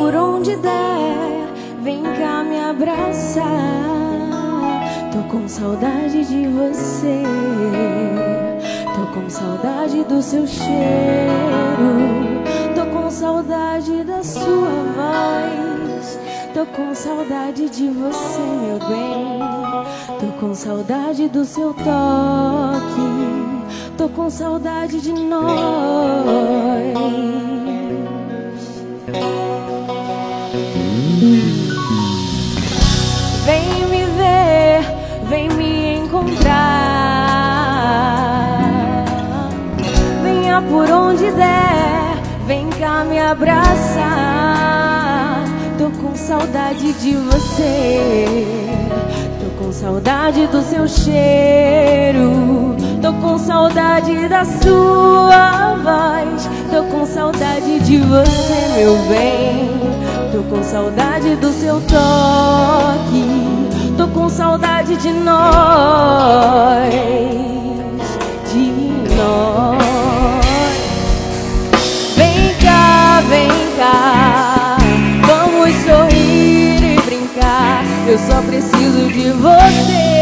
onde der, vem cá me abraçar. Tô com saudade de você. Tô com saudade do seu cheiro. Tô com saudade da sua voz. Tô com saudade de você, meu bem. Tô com saudade do seu toque. Tô com saudade de nós. Vem me ver, vem me encontrar. Venha por onde der, vem cá me abraçar. Tô com saudade de você. Tô com saudade do seu cheiro. Tô com saudade da sua voz. Tô com saudade de você, meu bem. Tô com saudade do seu toque. Tô com saudade de nós. De nós. Vem cá, vem cá. Vamos sorrir e brincar. Eu só preciso de você.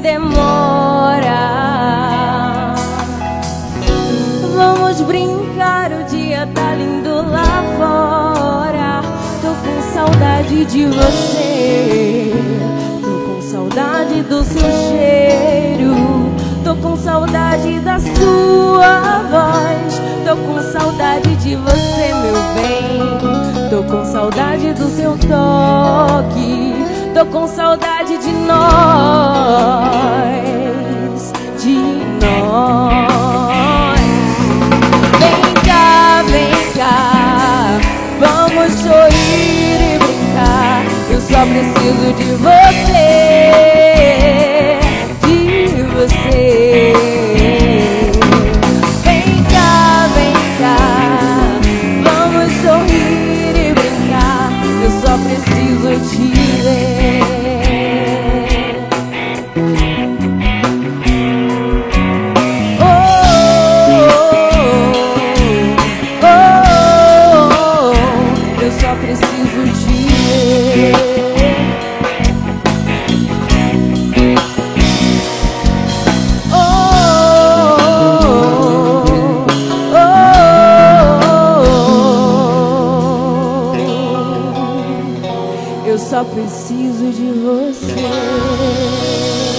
Demora. Vamos brincar, o dia tá lindo lá fora. Tô com saudade de você. Tô com saudade do seu cheiro. Tô com saudade da sua voz. Tô com saudade de você, meu bem. Tô com saudade do seu toque. Tô com saudade de nós. De nós. Vem cá, vem cá. Vamos sorrir e brincar. Eu só preciso de você. De você. Vem cá, vem cá. Vamos sorrir e brincar. Eu só preciso te preciso ver. Oh, oh, oh, eu só preciso de você.